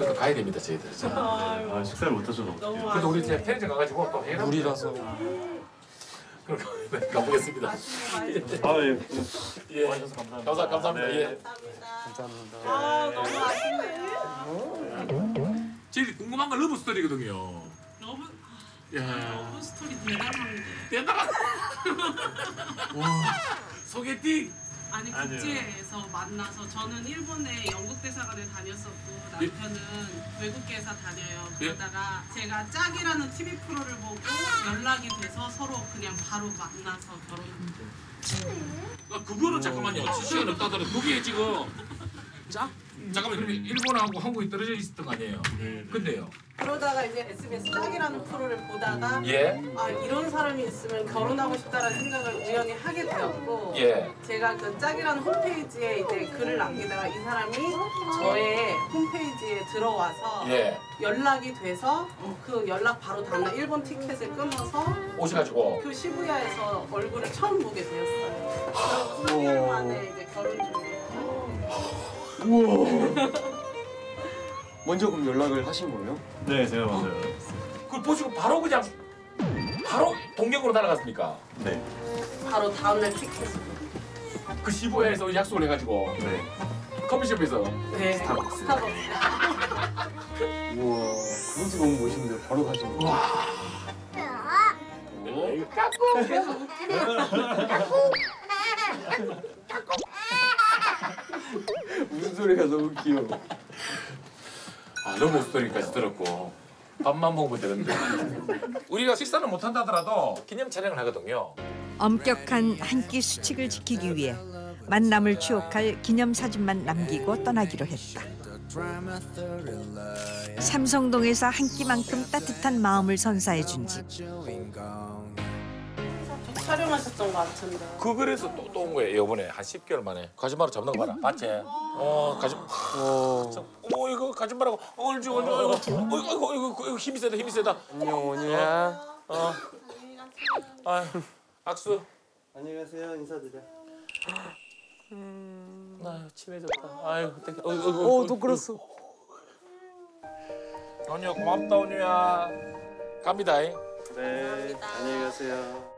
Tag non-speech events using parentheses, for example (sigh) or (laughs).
그래도 가야 됩니다 저희들. 아, 식사를 못 하셔서 너무 그래도 우리 이제 편의점 가가지고 또 해라. 무리라서 그럼 가보겠습니다. 아, 예. 예. 와주셔서 감사합니다. 감사 감사합니다. 네. 예. 감사합니다. 아 너무 아쉽네. 제일 궁금한 건 러브 스토리거든요. 러브 야. 러브 스토리 대단한데. 대단한. (laughs) 와. 소개팅. 아니 아니요. 국제에서 만나서 저는 일본에 영국 대사관에 다녔었고 남편은 외국계 회사 다녀요. 예. 그러다가 제가 짝이라는 TV 프로를 보고 연락이 돼서 서로 그냥 바로 만나서 결혼한 아, 그거는 잠깐만요. 시간 없다 하더라도 그게 지금 짝? 잠깐만 일본하고 한국이 떨어져 있었던 거 아니에요? 네. 근데요. 그러다가 이제 SBS 짝이라는 프로를 보다가 예. 아 이런 사람이 있으면 결혼하고 싶다라는 생각을 우연히 하게 되었고 예. 제가 그 짝이라는 홈페이지에 이제 글을 남기다가 이 사람이 저의 홈페이지에 들어와서 예. 연락이 돼서 그 연락 바로 다음날 일본 티켓을 끊어서 오셔가지고 그 시부야에서 얼굴을 처음 보게 되었어요. 우와. 먼저 그럼 연락을 하신 거예요? 네, 제가 맞아요. 그걸 보시고 바로 그냥 바로 동경으로 날아갔습니까? 네. 바로 다음날 티켓을. 그 시부야에서 약속을 해가지고 네. 커피숍에서 네. 스타벅스. 스타벅스. 우와. 그것도 너무 멋있는데 바로 가신 거예요? 무 슨 소리가 너무 귀여워. 아 너무 스토리까지 들었고 밥만 먹으면 되는데 우리가 식사는 못 한다더라도 기념 촬영을 하거든요. 엄격한 한 끼 수칙을 지키기 위해 만남을 추억할 기념 사진만 남기고 떠나기로 했다. 삼성동에서 한 끼만큼 따뜻한 마음을 선사해 준 집. 촬영하셨던 것 같은데. 그 그래서 또 또 온 거예요 이번에 한 10개월 만에 가지마로 잡는 거 봐라 봤지? 어 가지 어. 어 이거 가지마라고 얼주 얼주 어이구 어이구 어이구 어이구 어이구 힘이 세다 힘이 세다 안녕 원유야. 어 아, 악수 안녕히 가세요. 인사드려. 아 침해졌다 아유 어떡해 어이구 어이구 어또 끌었어. 언니야 고맙다 언니야 갑니다 네. 안녕히 가세요.